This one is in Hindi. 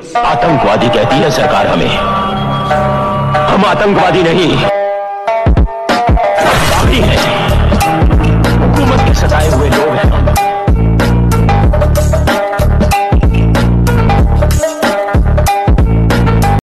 आतंकवादी कहती है सरकार हमें। हम आतंकवादी नहीं। हैं। हुकूमत के सताए हुए लोग हैं।